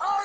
Oh,